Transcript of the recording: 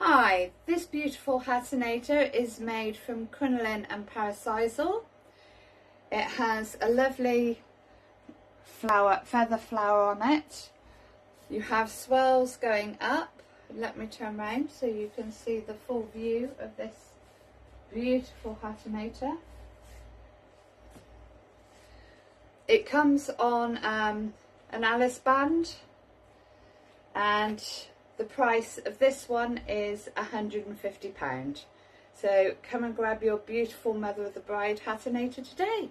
Hi, this beautiful Hatinator is made from crinoline and parasisal. It has a lovely flower, feather flower on it. You have swirls going up. Let me turn around so you can see the full view of this beautiful Hatinator. It comes on um, an Alice band and the price of this one is £150. So come and grab your beautiful Mother of the Bride Hatinator today.